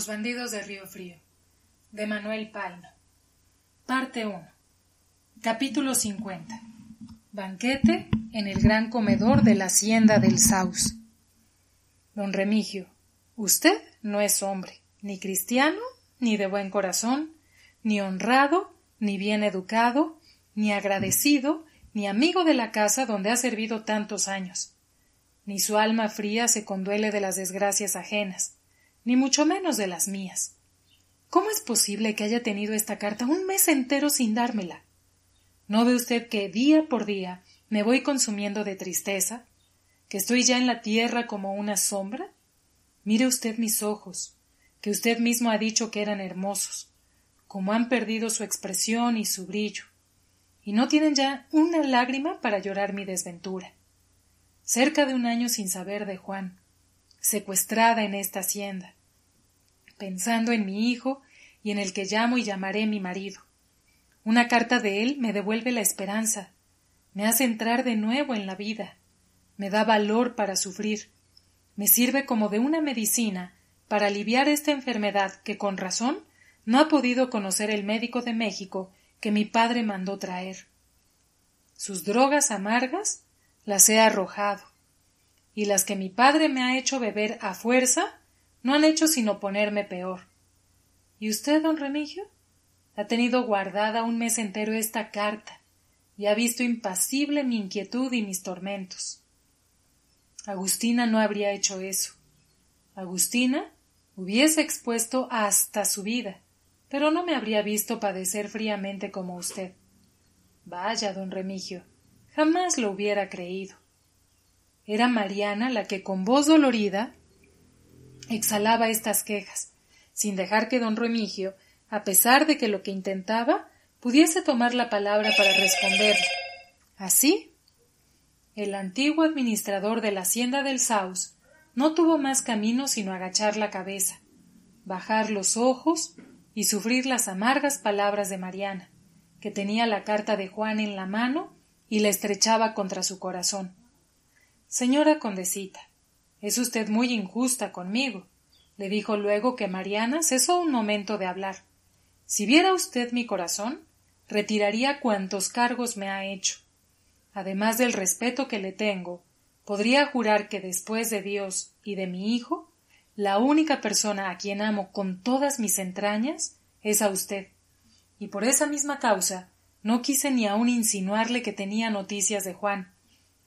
Los bandidos de Río Frío de Manuel Palma. Parte 1 Capítulo 50 Banquete en el gran comedor de la hacienda del Saus. Don Remigio, usted no es hombre, ni cristiano, ni de buen corazón, ni honrado, ni bien educado, ni agradecido, ni amigo de la casa donde ha servido tantos años. Ni su alma fría se conduele de las desgracias ajenas, ni mucho menos de las mías. ¿Cómo es posible que haya tenido esta carta un mes entero sin dármela? ¿No ve usted que día por día me voy consumiendo de tristeza? ¿Que estoy ya en la tierra como una sombra? Mire usted mis ojos, que usted mismo ha dicho que eran hermosos, como han perdido su expresión y su brillo, y no tienen ya una lágrima para llorar mi desventura. Cerca de un año sin saber de Juan, secuestrada en esta hacienda, pensando en mi hijo y en el que llamo y llamaré mi marido. Una carta de él me devuelve la esperanza, me hace entrar de nuevo en la vida, me da valor para sufrir, me sirve como de una medicina para aliviar esta enfermedad que con razón no ha podido conocer el médico de México que mi padre mandó traer. Sus drogas amargas las he arrojado, y las que mi padre me ha hecho beber a fuerza no han hecho sino ponerme peor. ¿Y usted, don Remigio? Ha tenido guardada un mes entero esta carta y ha visto impasible mi inquietud y mis tormentos. Agustina no habría hecho eso. Agustina hubiese expuesto hasta su vida, pero no me habría visto padecer fríamente como usted. Vaya, don Remigio, jamás lo hubiera creído. Era Mariana la que con voz dolorida exhalaba estas quejas, sin dejar que don Remigio, a pesar de que lo que intentaba, pudiese tomar la palabra para responderle. Así, el antiguo administrador de la hacienda del Saus no tuvo más camino sino agachar la cabeza, bajar los ojos y sufrir las amargas palabras de Mariana, que tenía la carta de Juan en la mano y la estrechaba contra su corazón. Señora condesita, es usted muy injusta conmigo, le dijo luego que Mariana cesó un momento de hablar. Si viera usted mi corazón, retiraría cuantos cargos me ha hecho. Además del respeto que le tengo, podría jurar que después de Dios y de mi hijo, la única persona a quien amo con todas mis entrañas es a usted. Y por esa misma causa no quise ni aun insinuarle que tenía noticias de Juan,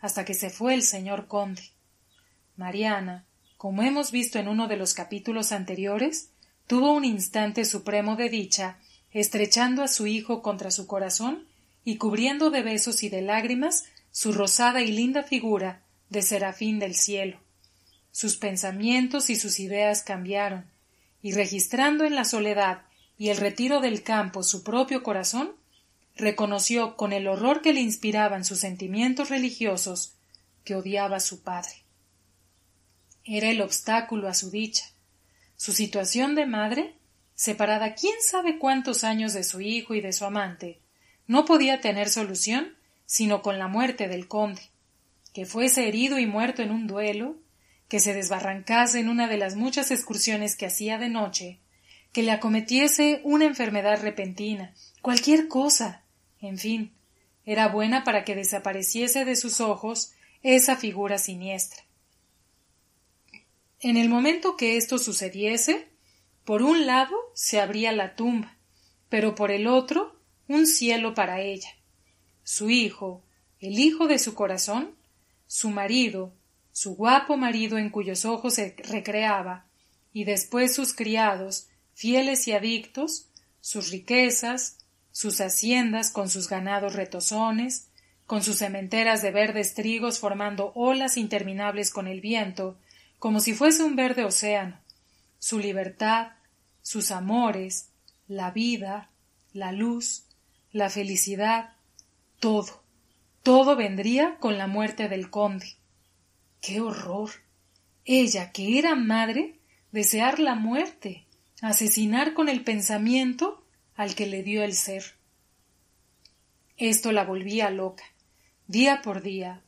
hasta que se fue el señor conde. Mariana, como hemos visto en uno de los capítulos anteriores, tuvo un instante supremo de dicha, estrechando a su hijo contra su corazón y cubriendo de besos y de lágrimas su rosada y linda figura de serafín del cielo. Sus pensamientos y sus ideas cambiaron, y registrando en la soledad y el retiro del campo su propio corazón, reconoció con el horror que le inspiraban sus sentimientos religiosos que odiaba a su padre. Era el obstáculo a su dicha. Su situación de madre, separada quién sabe cuántos años de su hijo y de su amante, no podía tener solución sino con la muerte del conde, que fuese herido y muerto en un duelo, que se desbarrancase en una de las muchas excursiones que hacía de noche, que le acometiese una enfermedad repentina, cualquier cosa, en fin, era buena para que desapareciese de sus ojos esa figura siniestra. En el momento que esto sucediese, por un lado se abría la tumba, pero por el otro un cielo para ella. Su hijo, el hijo de su corazón, su marido, su guapo marido en cuyos ojos se recreaba, y después sus criados, fieles y adictos, sus riquezas, sus haciendas con sus ganados retozones, con sus cementeras de verdes trigos formando olas interminables con el viento, como si fuese un verde océano, su libertad, sus amores, la vida, la luz, la felicidad, todo, todo vendría con la muerte del conde. ¡Qué horror! Ella, que era madre, desear la muerte, asesinar con el pensamiento al que le dio el ser. Esto la volvía loca, día por día,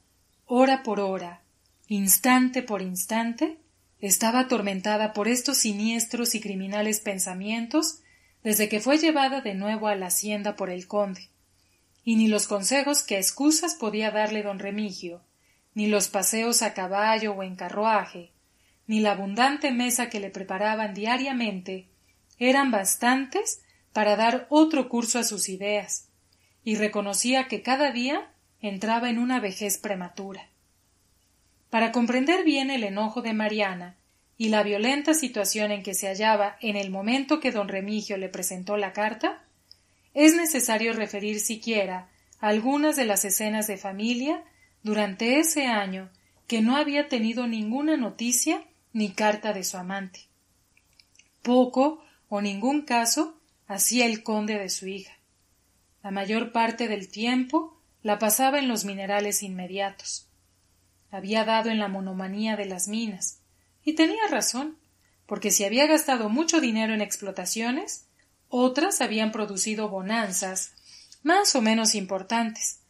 hora por hora, instante por instante, estaba atormentada por estos siniestros y criminales pensamientos desde que fue llevada de nuevo a la hacienda por el conde, y ni los consejos que excusas podía darle don Remigio, ni los paseos a caballo o en carruaje, ni la abundante mesa que le preparaban diariamente eran bastantes para dar otro curso a sus ideas, y reconocía que cada día entraba en una vejez prematura. Para comprender bien el enojo de Mariana y la violenta situación en que se hallaba en el momento que don Remigio le presentó la carta, es necesario referir siquiera algunas de las escenas de familia durante ese año que no había tenido ninguna noticia ni carta de su amante. Poco o ningún caso hacía el conde de su hija. La mayor parte del tiempo la pasaba en los minerales inmediatos. Había dado en la monomanía de las minas, y tenía razón, porque si había gastado mucho dinero en explotaciones, otras habían producido bonanzas más o menos importantes,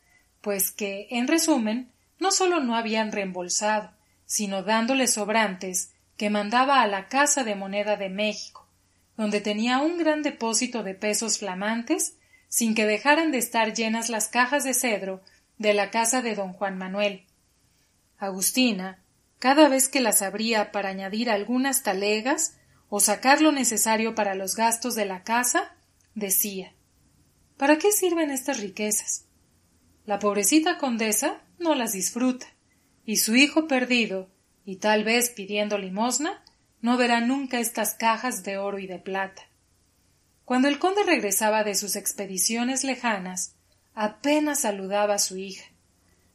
pues que, en resumen, no sólo no habían reembolsado, sino dándole sobrantes que mandaba a la Casa de Moneda de México, donde tenía un gran depósito de pesos flamantes, sin que dejaran de estar llenas las cajas de cedro de la casa de don Juan Manuel. Agustina, cada vez que las abría para añadir algunas talegas o sacar lo necesario para los gastos de la casa, decía ¿Para qué sirven estas riquezas? La pobrecita condesa no las disfruta, y su hijo perdido, y tal vez pidiendo limosna, no verá nunca estas cajas de oro y de plata. Cuando el conde regresaba de sus expediciones lejanas, apenas saludaba a su hija.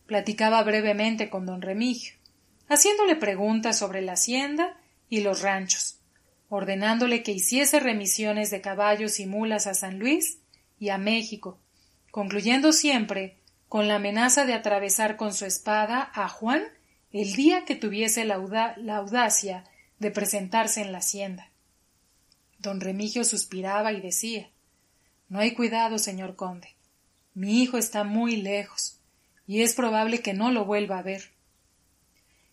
Platicaba brevemente con don Remigio, haciéndole preguntas sobre la hacienda y los ranchos, ordenándole que hiciese remisiones de caballos y mulas a San Luis y a México, concluyendo siempre con la amenaza de atravesar con su espada a Juan el día que tuviese la, audacia de presentarse en la hacienda. Don Remigio suspiraba y decía No hay cuidado, señor conde. Mi hijo está muy lejos, y es probable que no lo vuelva a ver.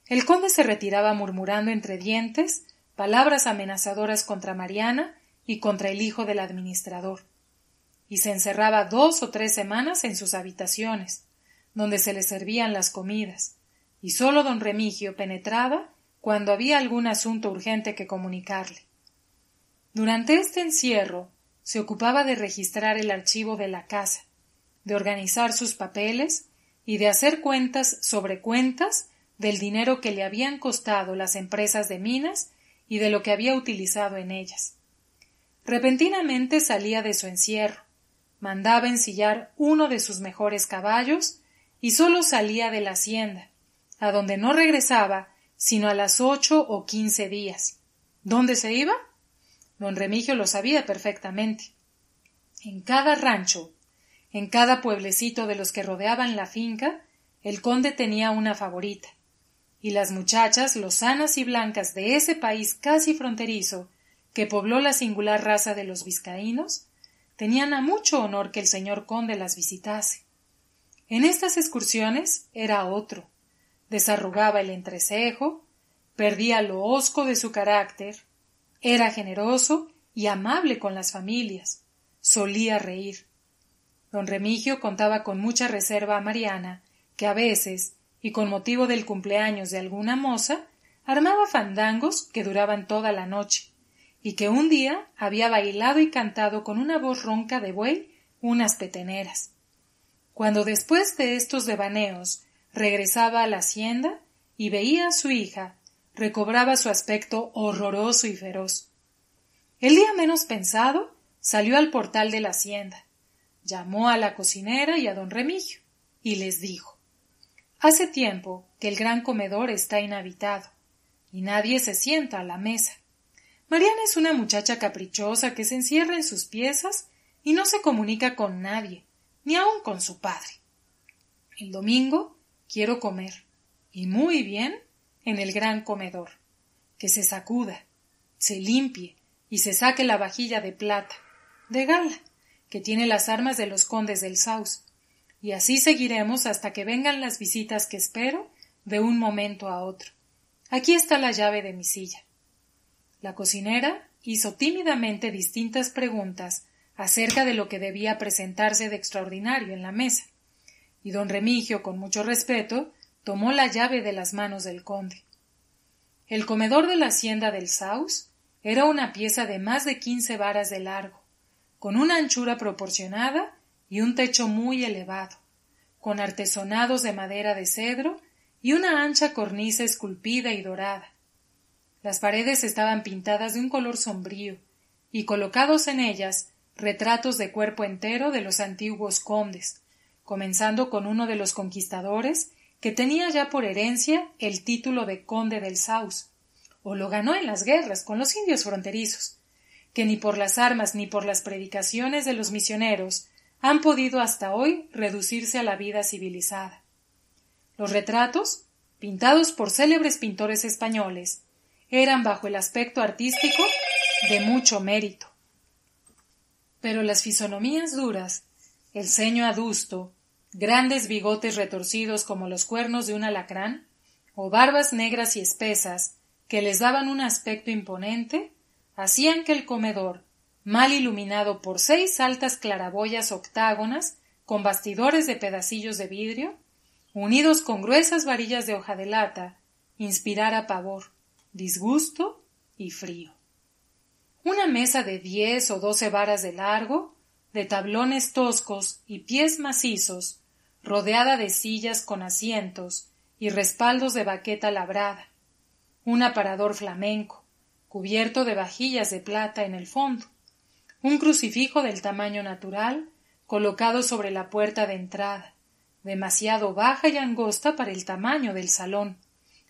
El conde se retiraba murmurando entre dientes palabras amenazadoras contra Mariana y contra el hijo del administrador, y se encerraba dos o tres semanas en sus habitaciones, donde se le servían las comidas, y sólo don Remigio penetraba cuando había algún asunto urgente que comunicarle. Durante este encierro se ocupaba de registrar el archivo de la casa, de organizar sus papeles y de hacer cuentas sobre cuentas del dinero que le habían costado las empresas de minas y de lo que había utilizado en ellas. Repentinamente salía de su encierro, mandaba ensillar uno de sus mejores caballos y sólo salía de la hacienda, a donde no regresaba sino a las ocho o quince días. ¿Dónde se iba? Don Remigio lo sabía perfectamente. En cada rancho, en cada pueblecito de los que rodeaban la finca, el conde tenía una favorita, y las muchachas lozanas y blancas de ese país casi fronterizo que pobló la singular raza de los vizcaínos, tenían a mucho honor que el señor conde las visitase. En estas excursiones era otro, desarrugaba el entrecejo, perdía lo hosco de su carácter, era generoso y amable con las familias, solía reír. Don Remigio contaba con mucha reserva a Mariana, que a veces, y con motivo del cumpleaños de alguna moza, armaba fandangos que duraban toda la noche, y que un día había bailado y cantado con una voz ronca de buey unas peteneras. Cuando después de estos devaneos regresaba a la hacienda y veía a su hija, recobraba su aspecto horroroso y feroz. El día menos pensado salió al portal de la hacienda, llamó a la cocinera y a don Remigio, y les dijo Hace tiempo que el gran comedor está inhabitado, y nadie se sienta a la mesa. Mariana es una muchacha caprichosa que se encierra en sus piezas y no se comunica con nadie, ni aun con su padre. El domingo quiero comer, y muy bien, en el gran comedor. Que se sacuda. se limpie y se saque la vajilla de plata, de gala, que tiene las armas de los condes del Saus, y así seguiremos hasta que vengan las visitas que espero de un momento a otro. Aquí está la llave de mi silla. La cocinera hizo tímidamente distintas preguntas acerca de lo que debía presentarse de extraordinario en la mesa, y don Remigio, con mucho respeto, tomó la llave de las manos del conde. El comedor de la hacienda del Saus era una pieza de más de quince varas de largo, con una anchura proporcionada y un techo muy elevado, con artesonados de madera de cedro y una ancha cornisa esculpida y dorada. Las paredes estaban pintadas de un color sombrío, y colocados en ellas retratos de cuerpo entero de los antiguos condes, comenzando con uno de los conquistadores que tenía ya por herencia el título de conde del Saus, o lo ganó en las guerras con los indios fronterizos, que ni por las armas ni por las predicaciones de los misioneros han podido hasta hoy reducirse a la vida civilizada. Los retratos, pintados por célebres pintores españoles, eran bajo el aspecto artístico de mucho mérito. Pero las fisonomías duras, el ceño adusto, grandes bigotes retorcidos como los cuernos de un alacrán, o barbas negras y espesas, que les daban un aspecto imponente, hacían que el comedor, mal iluminado por seis altas claraboyas octágonas con bastidores de pedacillos de vidrio, unidos con gruesas varillas de hoja de lata, inspirara pavor, disgusto y frío. Una mesa de diez o doce varas de largo, de tablones toscos y pies macizos, rodeada de sillas con asientos y respaldos de baqueta labrada, un aparador flamenco, cubierto de vajillas de plata en el fondo, un crucifijo del tamaño natural colocado sobre la puerta de entrada, demasiado baja y angosta para el tamaño del salón,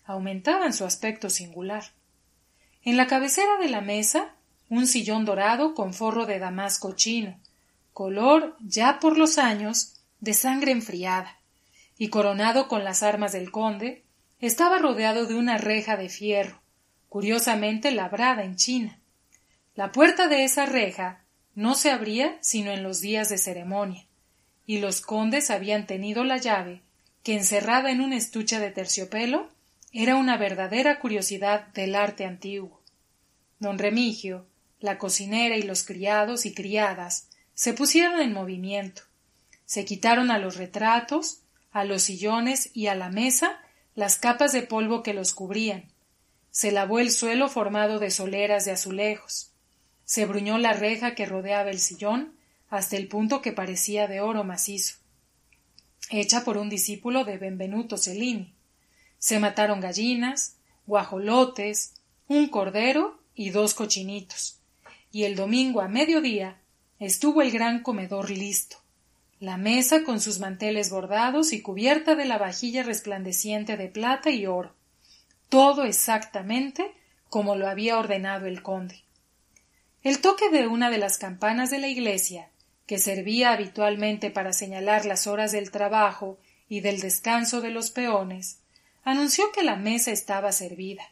aumentaban su aspecto singular. En la cabecera de la mesa un sillón dorado con forro de damasco chino, color ya por los años de sangre enfriada, y coronado con las armas del conde, estaba rodeado de una reja de fierro, curiosamente labrada en China. La puerta de esa reja no se abría sino en los días de ceremonia, y los condes habían tenido la llave, que encerrada en un estuche de terciopelo, era una verdadera curiosidad del arte antiguo. Don Remigio, la cocinera y los criados y criadas se pusieron en movimiento, se quitaron a los retratos, a los sillones y a la mesa las capas de polvo que los cubrían. Se lavó el suelo formado de soleras de azulejos. Se bruñó la reja que rodeaba el sillón hasta el punto que parecía de oro macizo, hecha por un discípulo de Benvenuto Cellini. Se mataron gallinas, guajolotes, un cordero y dos cochinitos. Y el domingo a mediodía estuvo el gran comedor listo, la mesa con sus manteles bordados y cubierta de la vajilla resplandeciente de plata y oro, todo exactamente como lo había ordenado el conde. El toque de una de las campanas de la iglesia, que servía habitualmente para señalar las horas del trabajo y del descanso de los peones, anunció que la mesa estaba servida.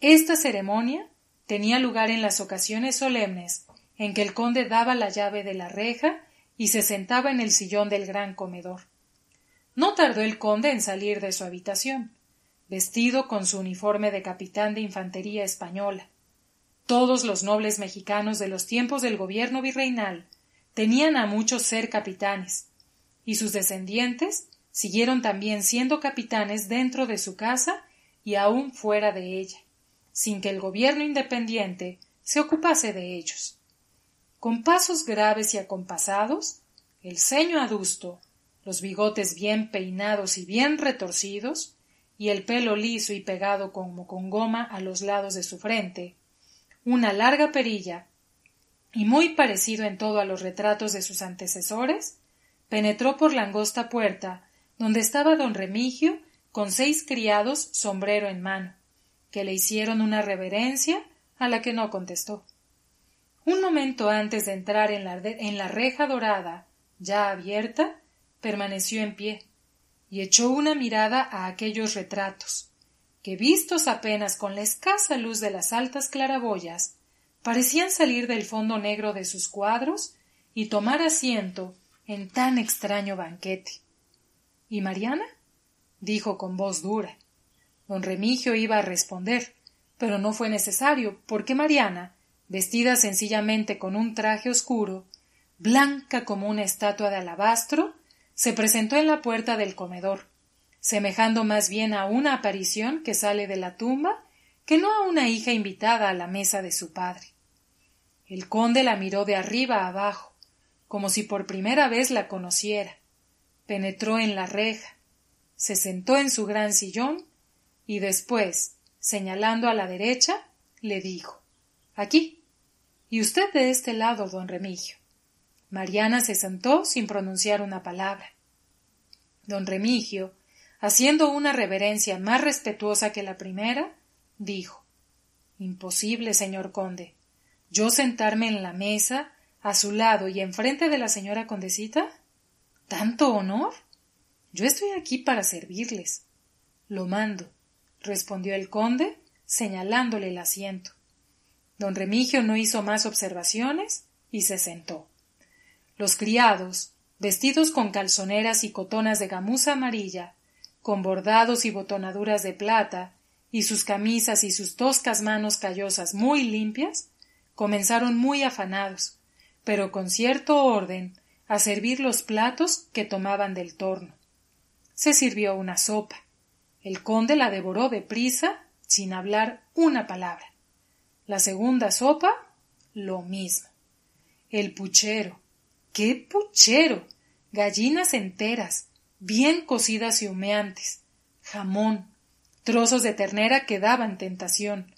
Esta ceremonia tenía lugar en las ocasiones solemnes en que el conde daba la llave de la reja y se sentaba en el sillón del gran comedor. No tardó el conde en salir de su habitación, vestido con su uniforme de capitán de infantería española. Todos los nobles mexicanos de los tiempos del gobierno virreinal tenían a muchos ser capitanes, y sus descendientes siguieron también siendo capitanes dentro de su casa y aun fuera de ella, sin que el gobierno independiente se ocupase de ellos con pasos graves y acompasados, el ceño adusto, los bigotes bien peinados y bien retorcidos, y el pelo liso y pegado como con goma a los lados de su frente, una larga perilla, y muy parecido en todo a los retratos de sus antecesores, penetró por la angosta puerta donde estaba don Remigio con seis criados sombrero en mano, que le hicieron una reverencia a la que no contestó. Un momento antes de entrar en la, en la reja dorada, ya abierta, permaneció en pie, y echó una mirada a aquellos retratos, que vistos apenas con la escasa luz de las altas claraboyas, parecían salir del fondo negro de sus cuadros y tomar asiento en tan extraño banquete. ¿Y Mariana? dijo con voz dura. Don Remigio iba a responder, pero no fue necesario, porque Mariana, vestida sencillamente con un traje oscuro, blanca como una estatua de alabastro, se presentó en la puerta del comedor, semejando más bien a una aparición que sale de la tumba que no a una hija invitada a la mesa de su padre. El conde la miró de arriba a abajo, como si por primera vez la conociera. Penetró en la reja, se sentó en su gran sillón y después, señalando a la derecha, le dijo Aquí. Y usted de este lado, don Remigio. Mariana se sentó sin pronunciar una palabra. Don Remigio, haciendo una reverencia más respetuosa que la primera, dijo Imposible, señor conde. ¿Yo sentarme en la mesa, a su lado y enfrente de la señora condesita? ¿Tanto honor? Yo estoy aquí para servirles. Lo mando, respondió el conde, señalándole el asiento. Don Remigio no hizo más observaciones y se sentó. Los criados, vestidos con calzoneras y cotonas de gamuza amarilla, con bordados y botonaduras de plata, y sus camisas y sus toscas manos callosas muy limpias, comenzaron muy afanados, pero con cierto orden, a servir los platos que tomaban del torno. Se sirvió una sopa. El conde la devoró deprisa, sin hablar una palabra. La segunda sopa, lo mismo. El puchero. ¡Qué puchero! Gallinas enteras, bien cocidas y humeantes, jamón, trozos de ternera que daban tentación,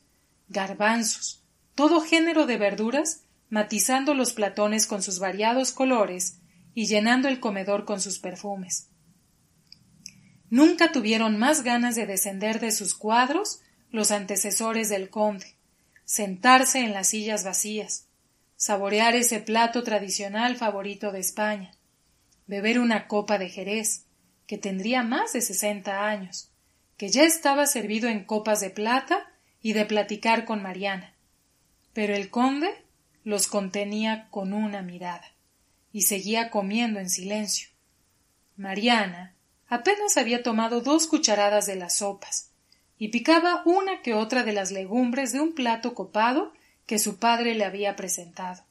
garbanzos, todo género de verduras, matizando los platones con sus variados colores y llenando el comedor con sus perfumes. Nunca tuvieron más ganas de descender de sus cuadros los antecesores del conde, sentarse en las sillas vacías, saborear ese plato tradicional favorito de España, beber una copa de Jerez, que tendría más de sesenta años, que ya estaba servido en copas de plata y de platicar con Mariana. Pero el conde los contenía con una mirada y seguía comiendo en silencio. Mariana apenas había tomado dos cucharadas de las sopas y picaba una que otra de las legumbres de un plato copado que su padre le había presentado.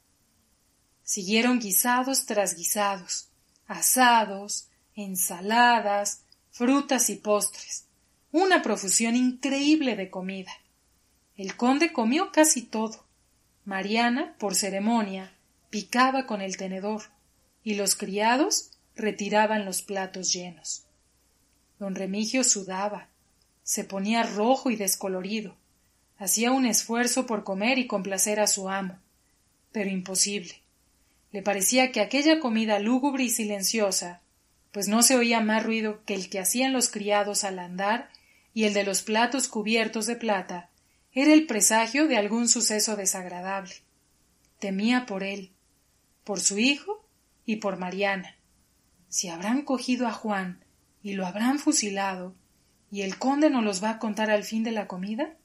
Siguieron guisados tras guisados, asados, ensaladas, frutas y postres, una profusión increíble de comida. El conde comió casi todo. Mariana, por ceremonia, picaba con el tenedor, y los criados retiraban los platos llenos. Don Remigio sudaba, se ponía rojo y descolorido, hacía un esfuerzo por comer y complacer a su amo, pero imposible. Le parecía que aquella comida lúgubre y silenciosa, pues no se oía más ruido que el que hacían los criados al andar y el de los platos cubiertos de plata, era el presagio de algún suceso desagradable. Temía por él, por su hijo y por Mariana. Si habrán cogido a Juan y lo habrán fusilado, y el conde no los va a contar al fin de la comida?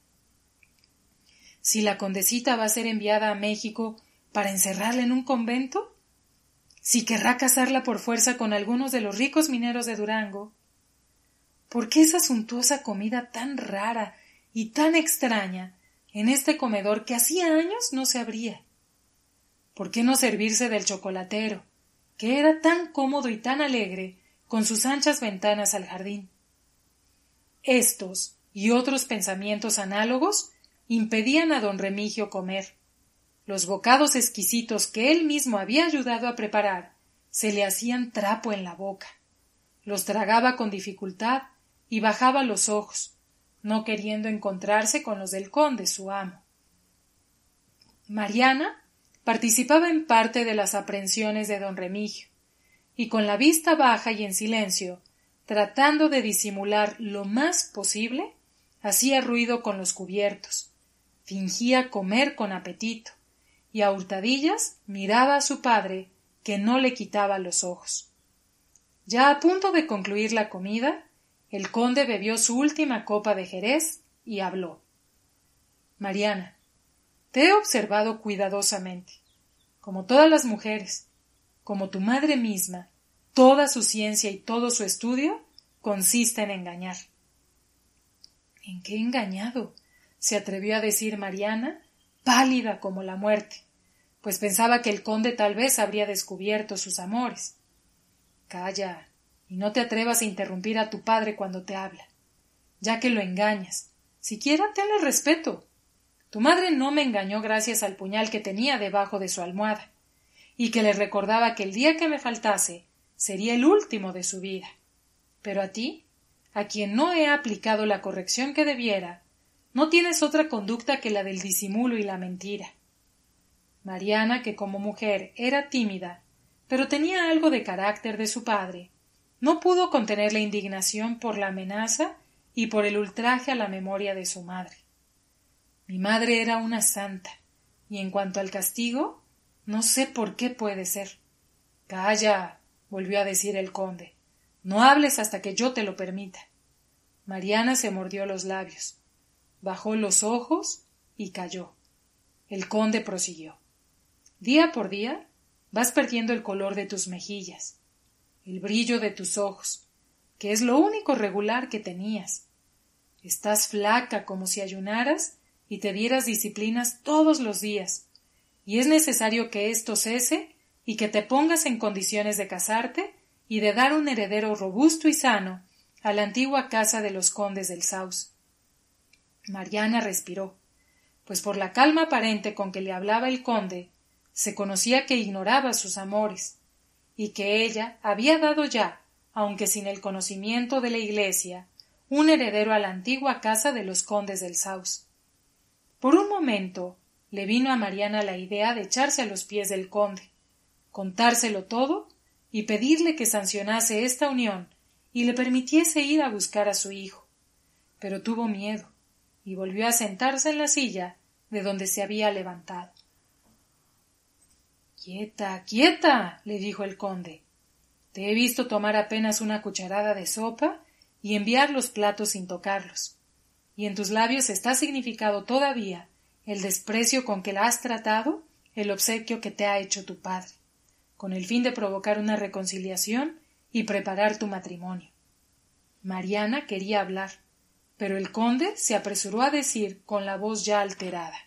Si la condesita va a ser enviada a México para encerrarla en un convento? ¿Si querrá casarla por fuerza con algunos de los ricos mineros de Durango? ¿Por qué esa suntuosa comida tan rara y tan extraña en este comedor que hacía años no se abría? ¿Por qué no servirse del chocolatero, que era tan cómodo y tan alegre, con sus anchas ventanas al jardín? Estos y otros pensamientos análogos impedían a don Remigio comer los bocados exquisitos que él mismo había ayudado a preparar se le hacían trapo en la boca. Los tragaba con dificultad y bajaba los ojos, no queriendo encontrarse con los del conde su amo. Mariana participaba en parte de las aprensiones de don Remigio, y con la vista baja y en silencio, tratando de disimular lo más posible, hacía ruido con los cubiertos, fingía comer con apetito, y a hurtadillas miraba a su padre, que no le quitaba los ojos. Ya a punto de concluir la comida, el conde bebió su última copa de jerez y habló. Mariana, te he observado cuidadosamente. Como todas las mujeres, como tu madre misma, toda su ciencia y todo su estudio consiste en engañar. ¿En qué engañado? se atrevió a decir Mariana, pálida como la muerte, pues pensaba que el conde tal vez habría descubierto sus amores. Calla, y no te atrevas a interrumpir a tu padre cuando te habla, ya que lo engañas. Siquiera tenle respeto. Tu madre no me engañó gracias al puñal que tenía debajo de su almohada, y que le recordaba que el día que me faltase sería el último de su vida. Pero a ti, a quien no he aplicado la corrección que debiera, no tienes otra conducta que la del disimulo y la mentira. Mariana, que como mujer era tímida, pero tenía algo de carácter de su padre, no pudo contener la indignación por la amenaza y por el ultraje a la memoria de su madre. Mi madre era una santa, y en cuanto al castigo, no sé por qué puede ser. Calla, volvió a decir el conde. No hables hasta que yo te lo permita. Mariana se mordió los labios bajó los ojos y cayó. El conde prosiguió. Día por día vas perdiendo el color de tus mejillas, el brillo de tus ojos, que es lo único regular que tenías. Estás flaca como si ayunaras y te dieras disciplinas todos los días, y es necesario que esto cese y que te pongas en condiciones de casarte y de dar un heredero robusto y sano a la antigua casa de los condes del Saus. Mariana respiró, pues por la calma aparente con que le hablaba el conde, se conocía que ignoraba sus amores, y que ella había dado ya, aunque sin el conocimiento de la Iglesia, un heredero a la antigua casa de los condes del Saus. Por un momento le vino a Mariana la idea de echarse a los pies del conde, contárselo todo y pedirle que sancionase esta unión y le permitiese ir a buscar a su hijo. Pero tuvo miedo y volvió a sentarse en la silla de donde se había levantado. Quieta, quieta, le dijo el conde. Te he visto tomar apenas una cucharada de sopa y enviar los platos sin tocarlos. Y en tus labios está significado todavía el desprecio con que la has tratado, el obsequio que te ha hecho tu padre, con el fin de provocar una reconciliación y preparar tu matrimonio. Mariana quería hablar, pero el conde se apresuró a decir con la voz ya alterada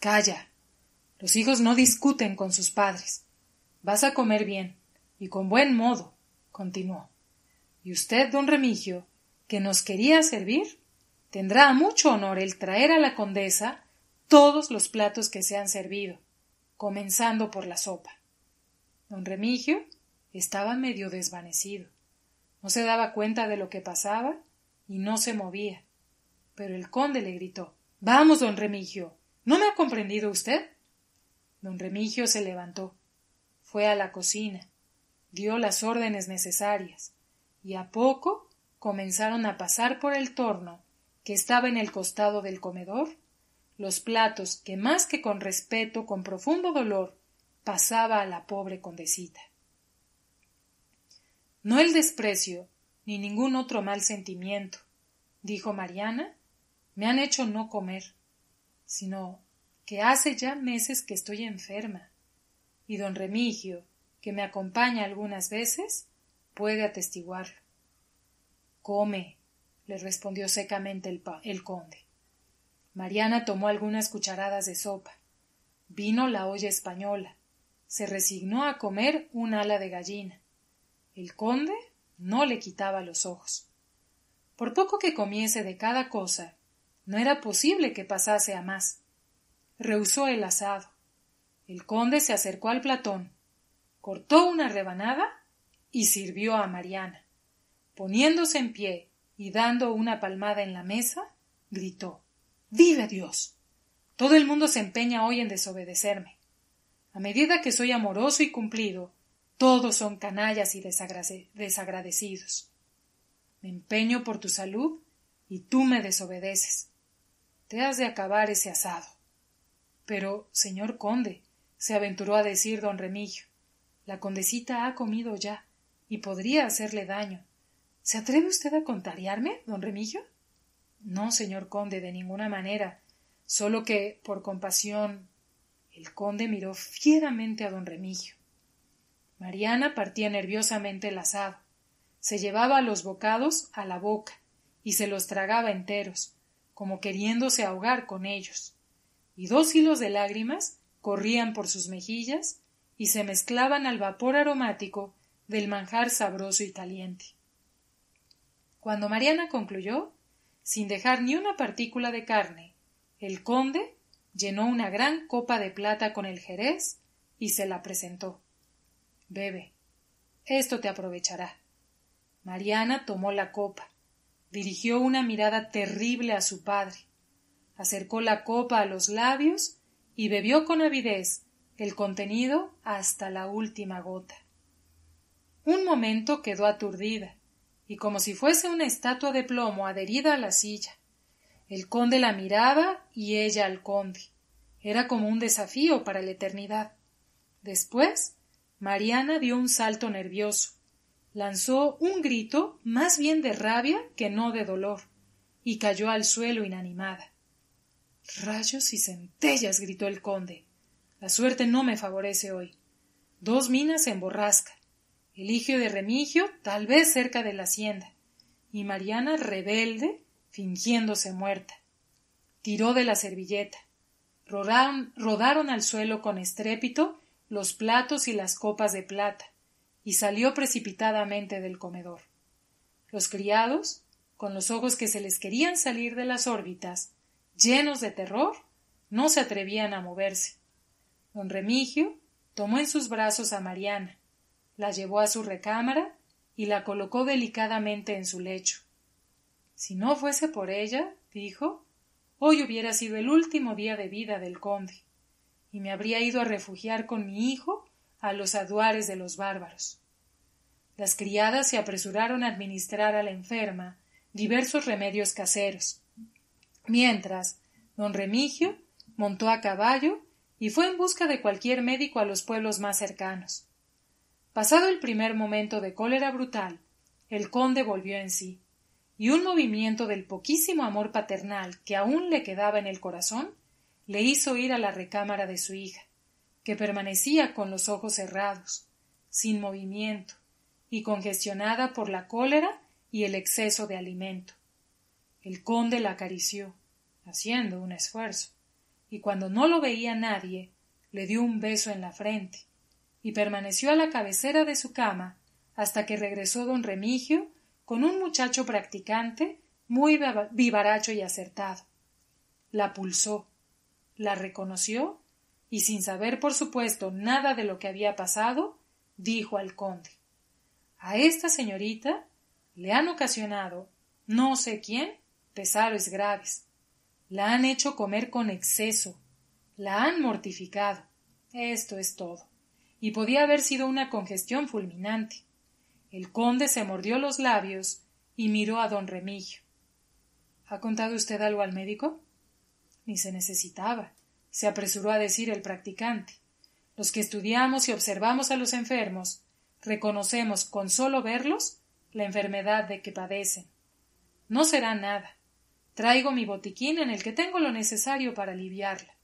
Calla. Los hijos no discuten con sus padres. Vas a comer bien, y con buen modo, continuó. Y usted, don Remigio, que nos quería servir, tendrá mucho honor el traer a la condesa todos los platos que se han servido, comenzando por la sopa. Don Remigio estaba medio desvanecido. No se daba cuenta de lo que pasaba y no se movía. Pero el conde le gritó Vamos, don Remigio. ¿No me ha comprendido usted? Don Remigio se levantó, fue a la cocina, dio las órdenes necesarias, y a poco comenzaron a pasar por el torno que estaba en el costado del comedor los platos que más que con respeto, con profundo dolor, pasaba a la pobre condesita. No el desprecio, ni ningún otro mal sentimiento, dijo Mariana, me han hecho no comer, sino que hace ya meses que estoy enferma, y don Remigio, que me acompaña algunas veces, puede atestiguarlo. Come, le respondió secamente el, el conde. Mariana tomó algunas cucharadas de sopa. Vino la olla española. Se resignó a comer un ala de gallina. El conde no le quitaba los ojos. Por poco que comiese de cada cosa, no era posible que pasase a más. Rehusó el asado. El conde se acercó al platón, cortó una rebanada y sirvió a Mariana. Poniéndose en pie y dando una palmada en la mesa, gritó Vive Dios. Todo el mundo se empeña hoy en desobedecerme. A medida que soy amoroso y cumplido, todos son canallas y desagradecidos. Me empeño por tu salud y tú me desobedeces. Te has de acabar ese asado. Pero, señor conde, se aventuró a decir don Remigio, la condesita ha comido ya y podría hacerle daño. ¿Se atreve usted a contrariarme, don Remigio? No, señor conde, de ninguna manera. Solo que, por compasión. El conde miró fieramente a don Remigio. Mariana partía nerviosamente el asado. Se llevaba los bocados a la boca y se los tragaba enteros, como queriéndose ahogar con ellos. Y dos hilos de lágrimas corrían por sus mejillas y se mezclaban al vapor aromático del manjar sabroso y caliente. Cuando Mariana concluyó, sin dejar ni una partícula de carne, el conde llenó una gran copa de plata con el jerez y se la presentó. Bebe. Esto te aprovechará. Mariana tomó la copa, dirigió una mirada terrible a su padre, acercó la copa a los labios y bebió con avidez el contenido hasta la última gota. Un momento quedó aturdida, y como si fuese una estatua de plomo adherida a la silla. El conde la miraba y ella al conde. Era como un desafío para la eternidad. Después, Mariana dio un salto nervioso, lanzó un grito más bien de rabia que no de dolor, y cayó al suelo inanimada. Rayos y centellas. gritó el conde. La suerte no me favorece hoy. Dos minas en borrasca. Eligio de Remigio, tal vez cerca de la hacienda. Y Mariana rebelde, fingiéndose muerta. Tiró de la servilleta. Rodaron, rodaron al suelo con estrépito los platos y las copas de plata, y salió precipitadamente del comedor. Los criados, con los ojos que se les querían salir de las órbitas, llenos de terror, no se atrevían a moverse. Don Remigio tomó en sus brazos a Mariana, la llevó a su recámara y la colocó delicadamente en su lecho. Si no fuese por ella, dijo, hoy hubiera sido el último día de vida del conde, y me habría ido a refugiar con mi hijo a los aduares de los bárbaros. Las criadas se apresuraron a administrar a la enferma diversos remedios caseros, mientras don Remigio montó a caballo y fue en busca de cualquier médico a los pueblos más cercanos. Pasado el primer momento de cólera brutal, el conde volvió en sí, y un movimiento del poquísimo amor paternal que aún le quedaba en el corazón le hizo ir a la recámara de su hija, que permanecía con los ojos cerrados, sin movimiento, y congestionada por la cólera y el exceso de alimento. El conde la acarició, haciendo un esfuerzo, y cuando no lo veía nadie, le dio un beso en la frente, y permaneció a la cabecera de su cama hasta que regresó don Remigio con un muchacho practicante muy vivaracho y acertado. La pulsó, la reconoció y sin saber por supuesto nada de lo que había pasado, dijo al conde A esta señorita le han ocasionado no sé quién pesares graves. La han hecho comer con exceso, la han mortificado. Esto es todo y podía haber sido una congestión fulminante. El conde se mordió los labios y miró a don Remigio. ¿Ha contado usted algo al médico? Ni se necesitaba, se apresuró a decir el practicante. Los que estudiamos y observamos a los enfermos reconocemos con solo verlos la enfermedad de que padecen. No será nada. Traigo mi botiquín en el que tengo lo necesario para aliviarla.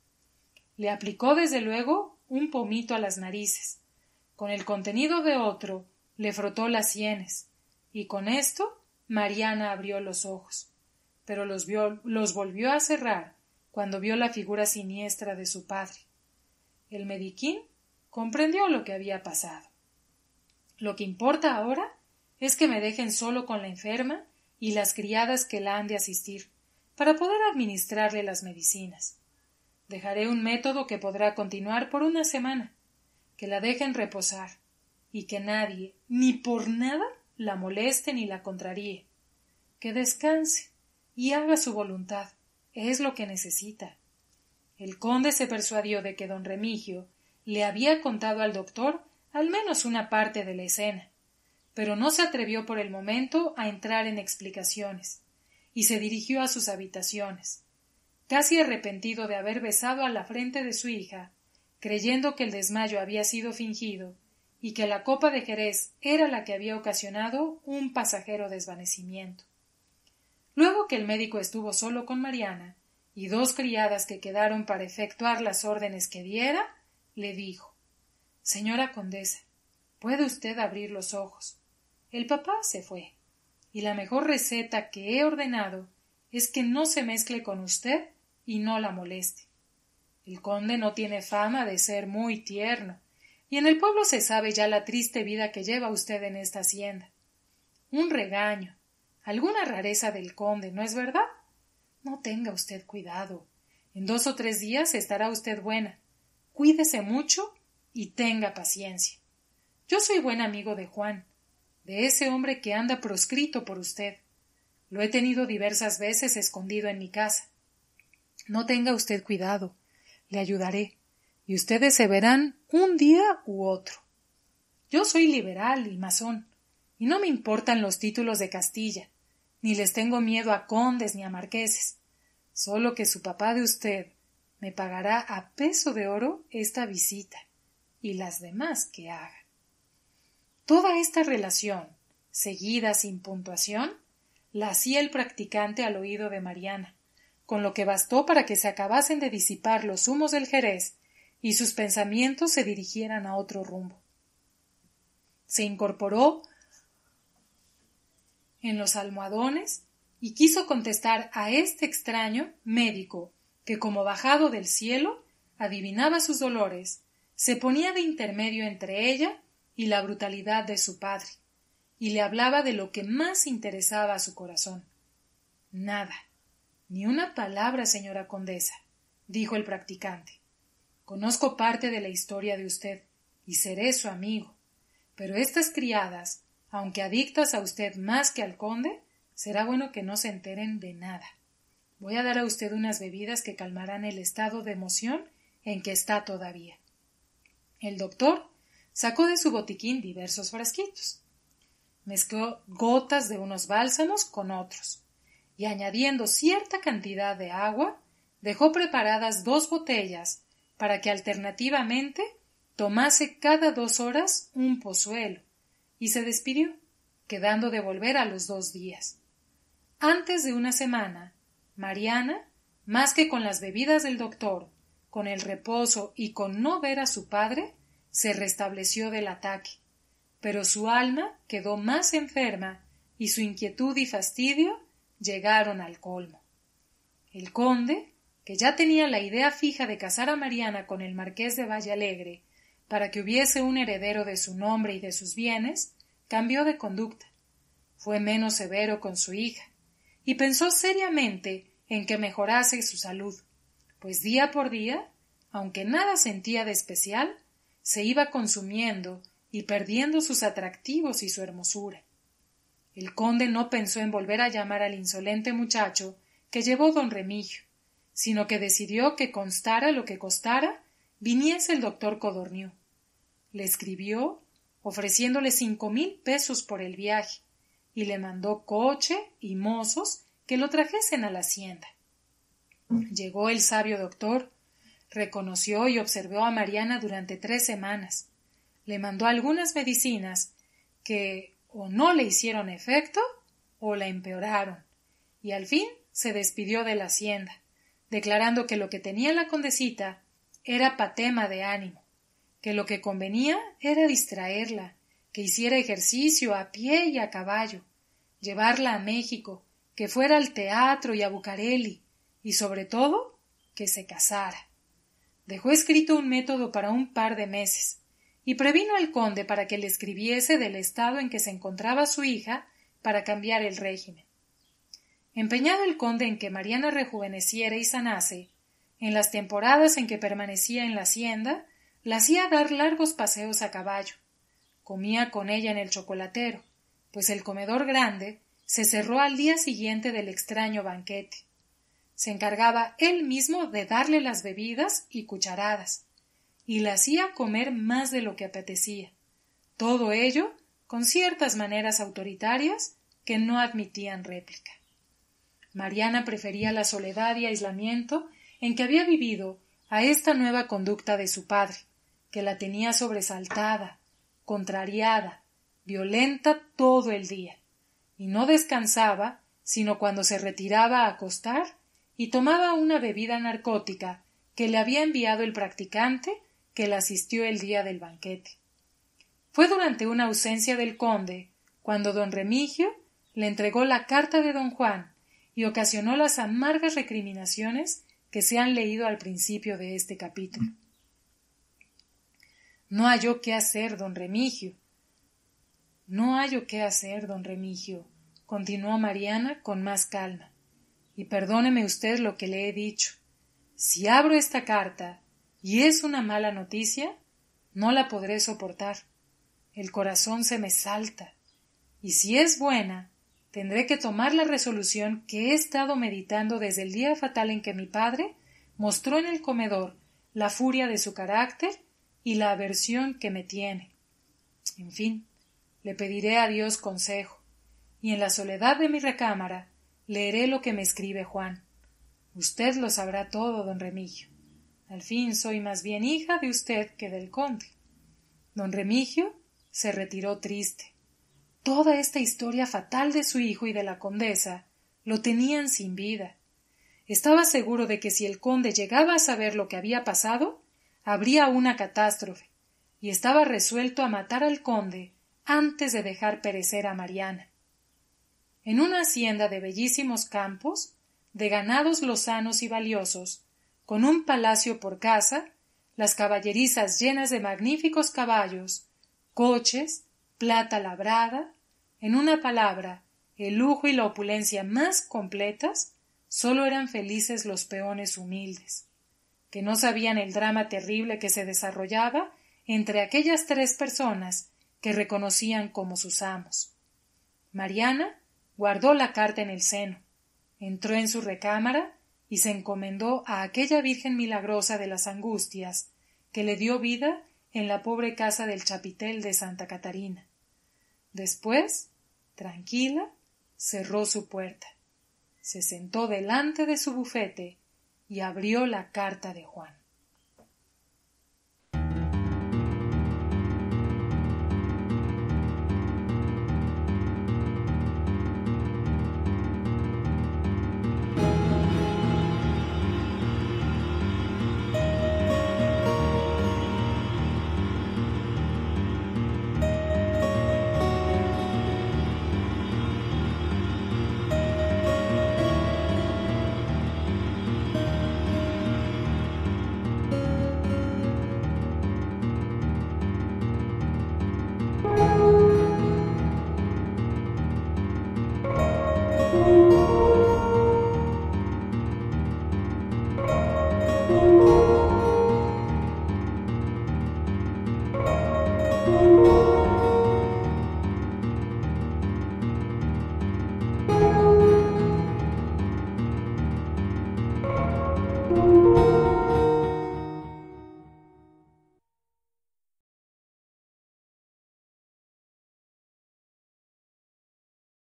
Le aplicó desde luego un pomito a las narices. Con el contenido de otro le frotó las sienes, y con esto Mariana abrió los ojos, pero los, volvió a cerrar cuando vio la figura siniestra de su padre. El mediquín comprendió lo que había pasado. Lo que importa ahora es que me dejen solo con la enferma y las criadas que la han de asistir, para poder administrarle las medicinas. Dejaré un método que podrá continuar por una semana, que la dejen reposar, y que nadie, ni por nada, la moleste ni la contraríe. Que descanse y haga su voluntad. Es lo que necesita. El conde se persuadió de que don Remigio le había contado al doctor al menos una parte de la escena, pero no se atrevió por el momento a entrar en explicaciones, y se dirigió a sus habitaciones, casi arrepentido de haber besado a la frente de su hija, creyendo que el desmayo había sido fingido, y que la copa de Jerez era la que había ocasionado un pasajero desvanecimiento. Luego que el médico estuvo solo con Mariana y dos criadas que quedaron para efectuar las órdenes que diera, le dijo Señora condesa, puede usted abrir los ojos. El papá se fue, y la mejor receta que he ordenado es que no se mezcle con usted y no la moleste. El conde no tiene fama de ser muy tierno, y en el pueblo se sabe ya la triste vida que lleva usted en esta hacienda. Un regaño, alguna rareza del conde, ¿no es verdad? No tenga usted cuidado. En dos o tres días estará usted buena. Cuídese mucho y tenga paciencia. Yo soy buen amigo de Juan, de ese hombre que anda proscrito por usted. Lo he tenido diversas veces escondido en mi casa. No tenga usted cuidado. Le ayudaré. Y ustedes se verán un día u otro. Yo soy liberal y masón, y no me importan los títulos de Castilla, ni les tengo miedo a condes ni a marqueses. Solo que su papá de usted me pagará a peso de oro esta visita y las demás que haga. Toda esta relación, seguida sin puntuación, la hacía el practicante al oído de Mariana, con lo que bastó para que se acabasen de disipar los humos del Jerez y sus pensamientos se dirigieran a otro rumbo. Se incorporó en los almohadones y quiso contestar a este extraño médico que, como bajado del cielo, adivinaba sus dolores, se ponía de intermedio entre ella y la brutalidad de su padre, y le hablaba de lo que más interesaba a su corazón. Nada, ni una palabra, señora condesa, dijo el practicante. Conozco parte de la historia de usted, y seré su amigo. Pero estas criadas, aunque adictas a usted más que al conde, será bueno que no se enteren de nada. Voy a dar a usted unas bebidas que calmarán el estado de emoción en que está todavía. El doctor Sacó de su botiquín diversos frasquitos. Mezcló gotas de unos bálsamos con otros, y añadiendo cierta cantidad de agua, dejó preparadas dos botellas para que alternativamente tomase cada dos horas un pozuelo, y se despidió, quedando de volver a los dos días. Antes de una semana, Mariana, más que con las bebidas del doctor, con el reposo y con no ver a su padre, se restableció del ataque, pero su alma quedó más enferma y su inquietud y fastidio llegaron al colmo. El conde, que ya tenía la idea fija de casar a Mariana con el marqués de Alegre para que hubiese un heredero de su nombre y de sus bienes, cambió de conducta. Fue menos severo con su hija, y pensó seriamente en que mejorase su salud, pues día por día, aunque nada sentía de especial, se iba consumiendo y perdiendo sus atractivos y su hermosura. El conde no pensó en volver a llamar al insolente muchacho que llevó don Remigio, sino que decidió que constara lo que costara, viniese el doctor Codorniu. Le escribió ofreciéndole cinco mil pesos por el viaje, y le mandó coche y mozos que lo trajesen a la hacienda. Llegó el sabio doctor, Reconoció y observó a Mariana durante tres semanas. Le mandó algunas medicinas que o no le hicieron efecto o la empeoraron, y al fin se despidió de la hacienda, declarando que lo que tenía la condesita era patema de ánimo, que lo que convenía era distraerla, que hiciera ejercicio a pie y a caballo, llevarla a México, que fuera al teatro y a Bucareli, y sobre todo que se casara. Dejó escrito un método para un par de meses, y previno al conde para que le escribiese del estado en que se encontraba su hija para cambiar el régimen. Empeñado el conde en que Mariana rejuveneciera y sanase, en las temporadas en que permanecía en la hacienda, la hacía dar largos paseos a caballo. Comía con ella en el chocolatero, pues el comedor grande se cerró al día siguiente del extraño banquete se encargaba él mismo de darle las bebidas y cucharadas, y la hacía comer más de lo que apetecía. Todo ello con ciertas maneras autoritarias que no admitían réplica. Mariana prefería la soledad y aislamiento en que había vivido a esta nueva conducta de su padre, que la tenía sobresaltada, contrariada, violenta todo el día, y no descansaba sino cuando se retiraba a acostar y tomaba una bebida narcótica que le había enviado el practicante que le asistió el día del banquete. Fue durante una ausencia del conde cuando don Remigio le entregó la carta de don Juan y ocasionó las amargas recriminaciones que se han leído al principio de este capítulo. No halló qué hacer, don Remigio. No hallo qué hacer, don Remigio, continuó Mariana con más calma. Y perdóneme usted lo que le he dicho. Si abro esta carta y es una mala noticia, no la podré soportar. El corazón se me salta. Y si es buena, tendré que tomar la resolución que he estado meditando desde el día fatal en que mi padre mostró en el comedor la furia de su carácter y la aversión que me tiene. En fin, le pediré a Dios consejo, y en la soledad de mi recámara leeré lo que me escribe Juan. Usted lo sabrá todo, don Remigio. Al fin soy más bien hija de usted que del conde. Don Remigio se retiró triste. Toda esta historia fatal de su hijo y de la condesa lo tenían sin vida. Estaba seguro de que si el conde llegaba a saber lo que había pasado, habría una catástrofe, y estaba resuelto a matar al conde antes de dejar perecer a Mariana. En una hacienda de bellísimos campos, de ganados lozanos y valiosos, con un palacio por casa, las caballerizas llenas de magníficos caballos, coches, plata labrada, en una palabra, el lujo y la opulencia más completas, sólo eran felices los peones humildes, que no sabían el drama terrible que se desarrollaba entre aquellas tres personas que reconocían como sus amos. Mariana guardó la carta en el seno, entró en su recámara y se encomendó a aquella Virgen milagrosa de las angustias que le dio vida en la pobre casa del chapitel de Santa Catarina. Después tranquila, cerró su puerta, se sentó delante de su bufete y abrió la carta de Juan.